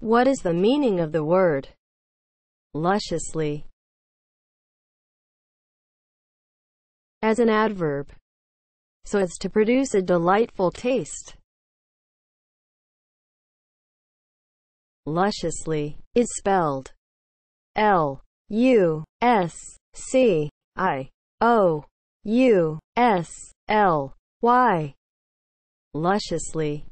What is the meaning of the word lusciously as an adverb? So as to produce a delightful taste. Lusciously is spelled L U S C I O U S L Y. Lusciously